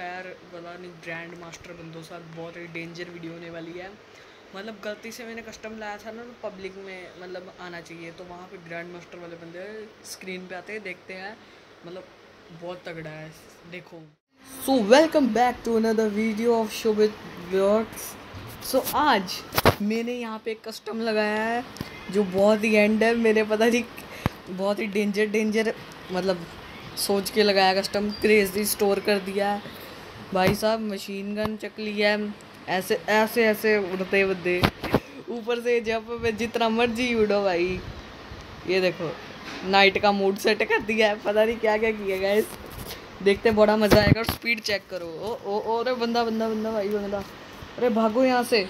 Fire वाला grand master बंदों साथ बहुत ही डेंजर वीडियो होने वाली है। मतलब गलती से मैंने कस्टम लाया था ना तो पब्लिक में मतलब आना चाहिए तो वहाँ पे ग्रैंड मास्टर वाले बंदे स्क्रीन पे आते हैं, देखते हैं। मतलब बहुत तगड़ा है, देखो। So welcome back to another video of Shobhit vlogs so आज मैंने यहाँ पे कस्टम लगाया है, जो बहुत ही एंड है मेरे पता नहीं, बहुत ही डेंजर डेंजर मतलब सोच के लगाया कस्टम क्रेजी स्टोर कर दिया है। भाई साहब मशीन गन चक लिया है। ऐसे ऐसे ऐसे उड़ते बदे। ऊपर से जब मैं जितना मर्ज़ी उड़ो भाई। ये देखो नाइट का मूड सेट कर दिया है। पता नहीं क्या क्या किया गया देखते बड़ा मज़ा आएगा। स्पीड चेक करो। ओ ओ ओ, अरे बंदा बंदा बंदा, भाई, बंदा। अरे भागो यहाँ से।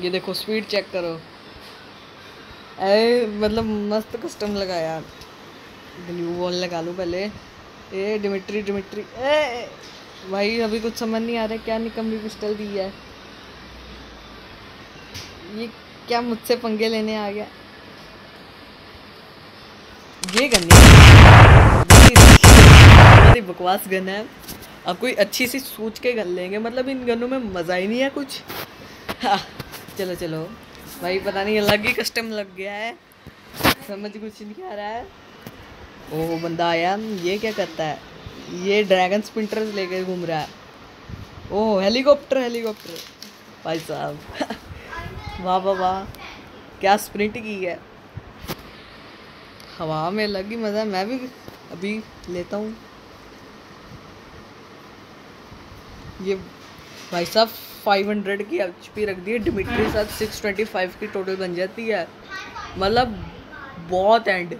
ये देखो स्पीड चेक करो। ए मतलब मस्त कस्टम लगाया ग्लू वॉल लगा लूँ पहले। ए डिमिट्री डिमिट्री ए भाई अभी कुछ समझ नहीं आ रहा क्या निकम्बी पिस्टल दी है। ये क्या मुझसे पंगे लेने आ गया? ये गन नहीं बकवास गन है। अब कोई अच्छी सी सोच के गन लेंगे। मतलब इन गनों में मज़ा ही नहीं है कुछ। हाँ चलो चलो। भाई, पता नहीं, अलग ही कस्टम लग गया है। समझ कुछ नहीं आ रहा है। ओ, बंदा आया। ये क्या करता है? ये ड्रैगन स्पिंटर लेकर घूम रहा है। ओह हेलीकॉप्टर हेलीकॉप्टर भाई साहब। वाह वाह वाह। क्या स्प्रिंट की है। हवा में लगी ही मज़ा। मैं भी अभी लेता हूँ। ये भाई साहब 500 की एच पी रख दी। है डिमिट्री साथ 625 की टोटल बन जाती है। मतलब बहुत एंड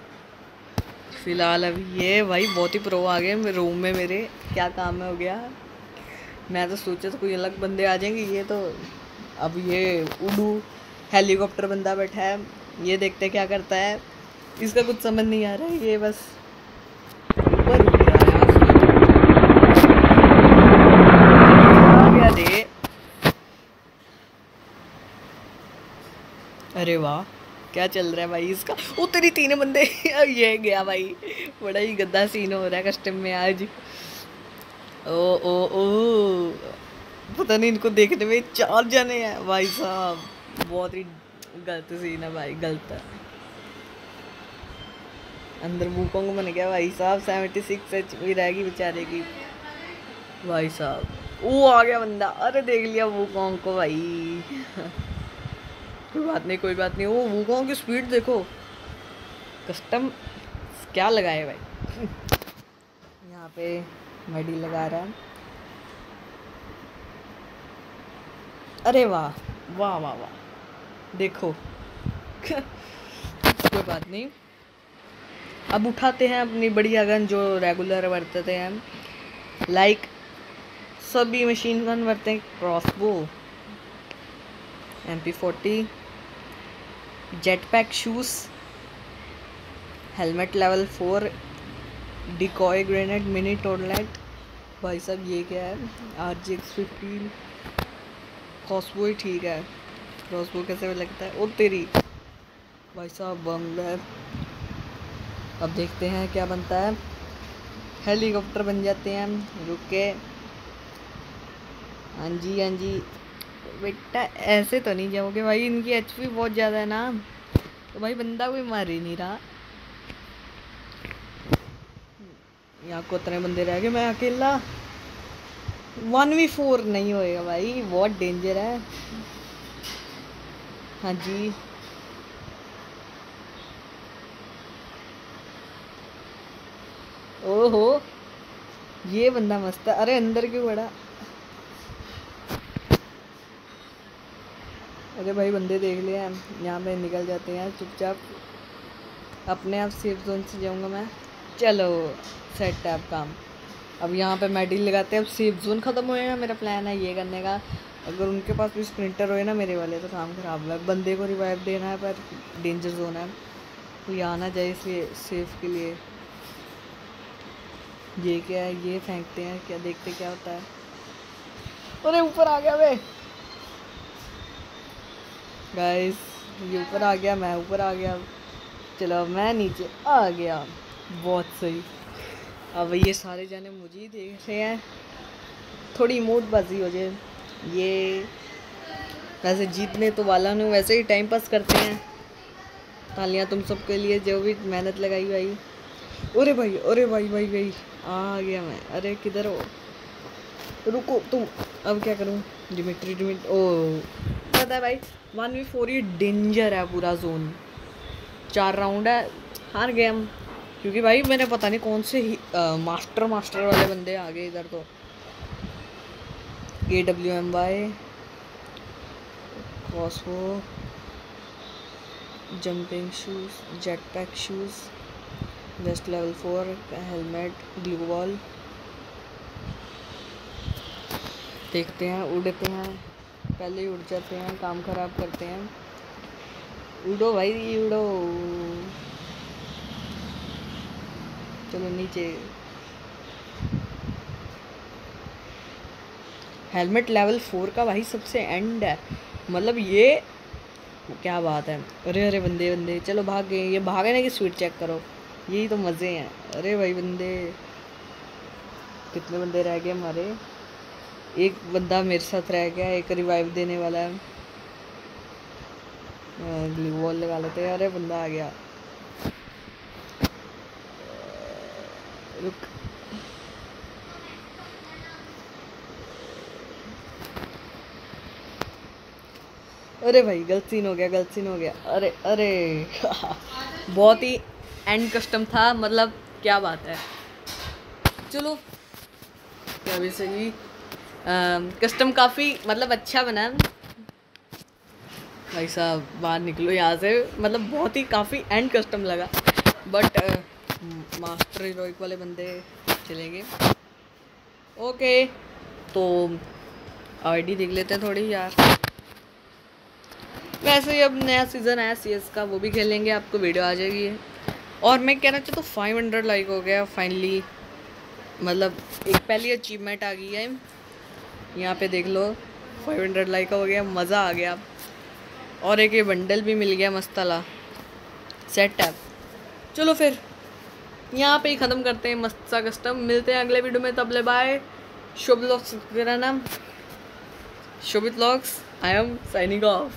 फ़िलहाल अभी ये भाई, बहुत ही प्रो आ गए रूम में मेरे। क्या काम है हो गया? मैं तो सोचा था कोई अलग बंदे आ जाएँगे। ये तो अब ये उडू हेलीकॉप्टर बंदा बैठा है। ये देखते क्या करता है। इसका कुछ समझ नहीं आ रहा है। ये बस ऊपर अरे वाह। क्या चल रहा है भाई इसका? वो तेरी तीन बंदे ये गया भाई। बड़ा ही गद्दा सीन हो रहा है कस्टम में आज। ओ ओ ओ। पता नहीं इनको देखने में चार जने हैं। भाई साहब, बहुत ही गलत सीन है भाई, गलत है। अंदर वूकोंग बन गया भाई साहब सेवेंटी सिक्स एच पी रहेगी बेचारे की। भाई साहब, वो आ गया बंदा। अरे देख लिया वूकोंग को भाई। कोई बात नहीं, कोई बात नहीं। वो वूकोंग की स्पीड देखो। कस्टम क्या लगाए भाई? यहाँ पे मडी लगा रहा अरे वाह वाह वाह वाह। देखो। कोई बात नहीं। अब उठाते हैं अपनी बढ़िया गन जो रेगुलर बरतते हैं लाइक सभी मशीन गन बरते हैं। Crossbow M P forty jet pack shoes helmet level four decoy grenade mini टोडलेट भाई साहब, ये क्या है? R G X fifteen crossbow ही ठीक है. क्रॉसबो कैसे लगता है। ओ तेरी? भाई साहब बम है। अब देखते हैं क्या बनता है। हेलीकॉप्टर बन जाते हैं। रुक के। हाँ जी हाँ जी। बेटा, ऐसे तो नहीं जाओगे भाई, इनकी एच पी बहुत ज़्यादा है ना। तो भाई बंदा कोई मार ही नहीं रहा। यहाँ को उतने बंदे रह गए, मैं अकेला। वन वी फोर नहीं होएगा भाई, बहुत डेंजर है। हाँ जी। ओहो, ये बंदा मस्त है। अरे, अंदर क्यों बड़ा अरे भाई बंदे देख लिया यहाँ पे निकल जाते हैं, चुपचाप अपने आप सेफ़ जोन से जाऊँगा मैं। चलो सेट है अब काम। अब यहाँ पे मेडिल लगाते हैं, अब सेफ़ जोन ख़त्म होएगा, मेरा प्लान है ये करने का। अगर उनके पास भी स्प्रिंटर हो ना मेरे वाले तो काम ख़राब है। बंदे को रिवाइव देना है, पर डेंजर जोन है। यहाँ आना जाए इसलिए सेफ़ के लिए। ये क्या है, ये फेंकते हैं, क्या देखते क्या होता है। अरे, ऊपर आ गया वे। गाइस ये ऊपर आ गया, मैं ऊपर आ गया। चलो, मैं नीचे आ गया। बहुत सही। अब ये सारे जाने मुझे ही देख रहे हैं। थोड़ी मूड बाजी हो जाए। ये वैसे जीतने तो वाला नहीं, वैसे ही टाइम पास करते हैं। तालियाँ तुम सबके लिए, जो भी मेहनत लगाई भाई। अरे भाई अरे भाई भाई भाई। आ गया मैं। अरे, किधर हो? रुको, तुम अब क्या करूँ? डिमिट्री डिमिट ओ। पता है भाई? वन वी फोर ये डेंजर है पूरा जोन चार राउंड है हार गए हम. क्योंकि भाई मैंने पता नहीं कौन से ही, आ, मास्टर मास्टर वाले बंदे आ गए इधर तो. A W M Y crossbow jumping shoes jet pack shoes vest level four helmet glue ball देखते हैं उड़ते हैं. पहले ही उड़ जाते हैं, काम ख़राब करते हैं। उड़ो भाई, उड़ो। चलो नीचे। हेलमेट लेवल फोर का भाई सबसे एंड है। मतलब ये, क्या बात है। अरे अरे बंदे बंदे। चलो भाग। गए ये भागे ना कि स्पीड चेक करो। यही तो मज़े हैं। अरे भाई बंदे। कितने बंदे रह गए हमारे? एक बंदा मेरे साथ रह गया, एक रिवाइव देने वाला है। ग्लू वॉल लगा लेते हैं। अरे, बंदा आ गया। रुक। अरे भाई, गलत सीन हो गया, गलत सीन हो गया। अरे अरे। बहुत ही एंड कस्टम था मतलब क्या बात है। चलो। क्या भी सही कस्टम काफ़ी मतलब अच्छा बना। भाई साहब, बाहर निकलो यहाँ से। मतलब बहुत ही काफ़ी एंड कस्टम लगा। बट मास्टर हीरोइक वाले बंदे चलेंगे। ओके तो आईडी देख लेते हैं थोड़ी यार। वैसे ही अब नया सीज़न आया सीएस का, वो भी खेलेंगे, आपको वीडियो आ जाएगी और मैं कहना चाहता हूँ फाइव हंड्रेड लाइक हो गया फाइनली मतलब एक पहली अचीवमेंट आ गई है। यहाँ पे देख लो फाइव हंड्रेड लाइक हो गया, मज़ा आ गया। और एक ये बंडल भी मिल गया मस्तला सेट है चलो फिर, यहाँ पे ही ख़त्म करते हैं मस्त सा कस्टम मिलते हैं अगले वीडियो में, तब ले बाय शुभ लॉक्स मेरा नाम Shubhit vlogs I am signing off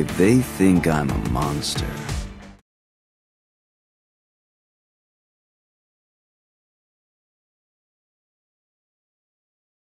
If they think I'm a monster,